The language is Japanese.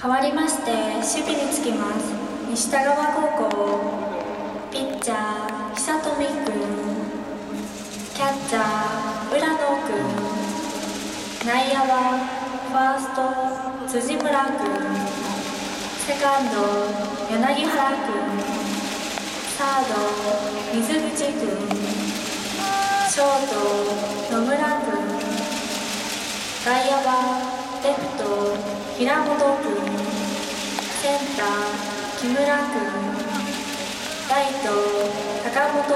変わりまして守備につきます。西田川高校ピッチャー久富君キャッチャー浦野君内野はファースト辻村君セカンド柳原君サード水口君ショート野村君外野はレフト平本君センター木村君ライト高本